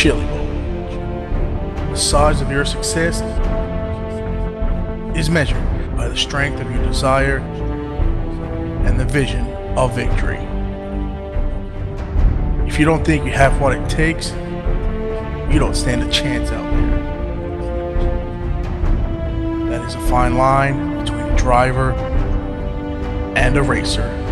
Chili The size of your success is measured by the strength of your desire and the vision of victory. If you don't think you have what it takes, you don't stand a chance out there. That is a fine line between a driver and a racer.